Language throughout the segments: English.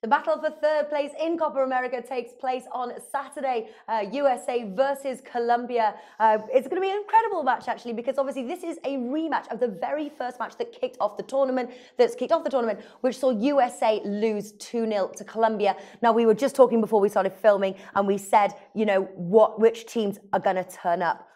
The battle for third place in Copa America takes place on Saturday, uh, USA versus Colombia. Uh, it's going to be an incredible match, actually, because obviously this is a rematch of the very first match that kicked off the tournament, that's kicked off the tournament, which saw USA lose 2 0 to Colombia. Now, we were just talking before we started filming, and we said, you know, what which teams are going to turn up.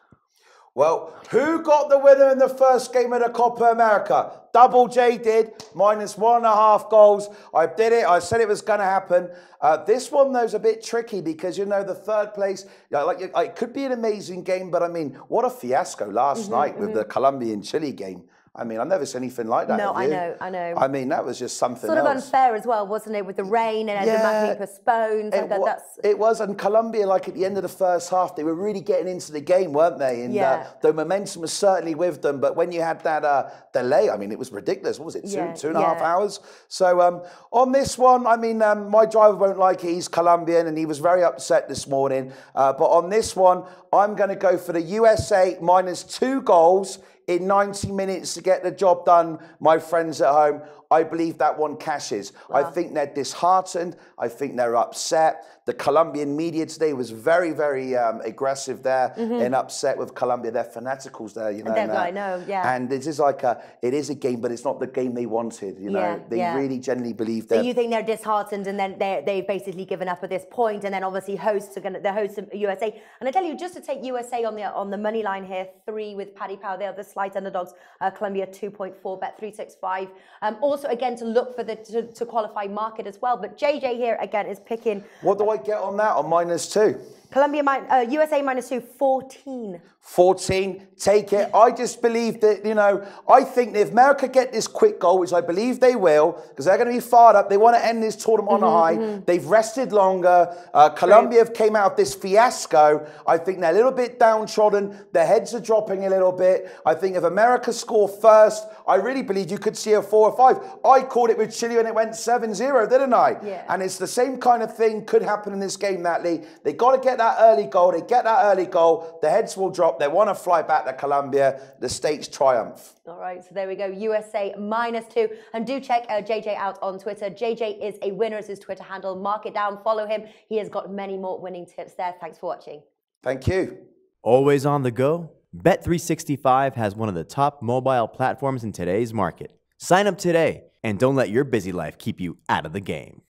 Well, who got the winner in the first game of the Copa America? Double J did, minus one and a half goals. I did it. I said it was going to happen. Uh, this one, though, is a bit tricky because, you know, the third place, like, it could be an amazing game, but I mean, what a fiasco last mm-hmm, night mm-hmm. with the Colombian Chile game. I mean, I've never seen anything like that. No, I know, I know. I mean, that was just something sort of else. unfair as well, wasn't it, with the rain and yeah, being postponed? It, wa- it was, and Colombia, like at the end of the first half, they were really getting into the game, weren't they? And uh, yeah. uh, the momentum was certainly with them. But when you had that uh, delay, I mean, it was ridiculous. What was it, two, yeah, two and a half hours? So um, on this one, I mean, um, my driver won't like it. He's Colombian, and he was very upset this morning. Uh, but on this one, I'm going to go for the USA minus two goals in 90 minutes to get the job done, my friends at home. I believe that one cashes. Wow. I think they're disheartened. I think they're upset. The Colombian media today was very, very um, aggressive there mm-hmm. and upset with Colombia. They're fanaticals there, you know. And I know, yeah. And it is like a, it is a game, but it's not the game they wanted. You know, yeah, they yeah. really genuinely believe that. So you think they're disheartened, and then they they've basically given up at this point, and then obviously hosts are going to the hosts of USA. And I tell you, just to take USA on the on the money line here, three with Paddy Power. They are the slight underdogs. Uh, Colombia two point four, bet three six five. Um, also again to look for the to, to qualify market as well. But JJ here again is picking. What do I get on that? On minus two? Colombia, uh, USA minus two, 14. 14, take it. I just believe that, you know, I think if America get this quick goal, which I believe they will, because they're going to be fired up, they want to end this tournament mm-hmm, on a mm-hmm, high. Mm-hmm. They've rested longer. Uh, Colombia have came out of this fiasco. I think they're a little bit downtrodden. Their heads are dropping a little bit. I think if America score first, I really believe you could see a four or five. I called it with Chile when it went 7-0, didn't I? Yeah. And it's the same kind of thing could happen in this game, Natalie. They got to get that early goal. They get that early goal. The heads will drop. They want to fly back to Colombia. The state's triumph. All right, so there we go. USA minus two. And do check uh, JJ out on Twitter. JJ is a winner as his Twitter handle. Mark it down, follow him. He has got many more winning tips there. Thanks for watching. Thank you. Always on the go? Bet365 has one of the top mobile platforms in today's market. Sign up today and don't let your busy life keep you out of the game.